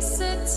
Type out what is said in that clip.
sit